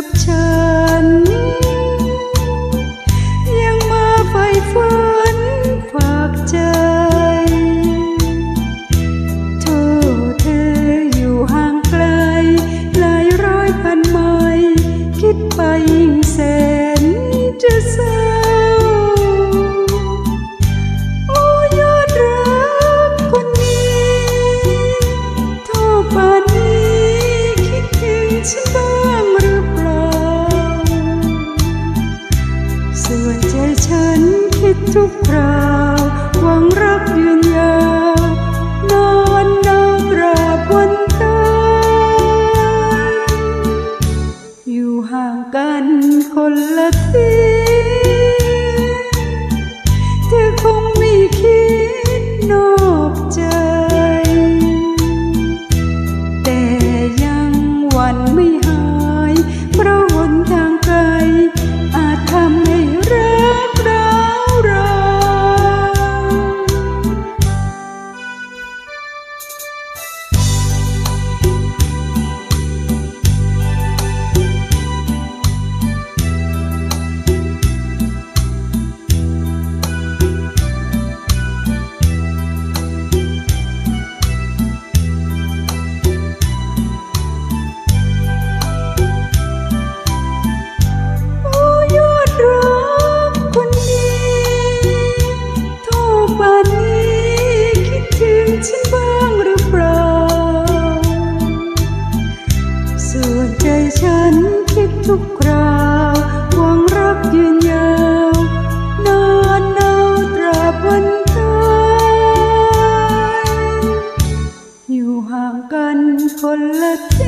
กับฉัน ยังมาไฟฝันฝากใจ โทษเธออยู่ห่างไกล หลายร้อยพันไมล์คิดไปยิ่งแสนจะเศร้าโอ้ยอดรักคนนี้โทษป่านนี้คิดถึงฉัน ฉันคิดทุกคราวหวังรักยืนยาว นอนนาวราบวันตายอยู่ห่างกันคนละที่เธอคงไม่คิดนอกใจ แต่ยังหวันไม่ ทษป่านนี้คิดถึงฉันบ้างหรือเปล่า ส่วนใจฉันคิดทุกคราวหวังรักยืนยาวนานนาวตราบวันตายอยู่ห่างกันคนละที่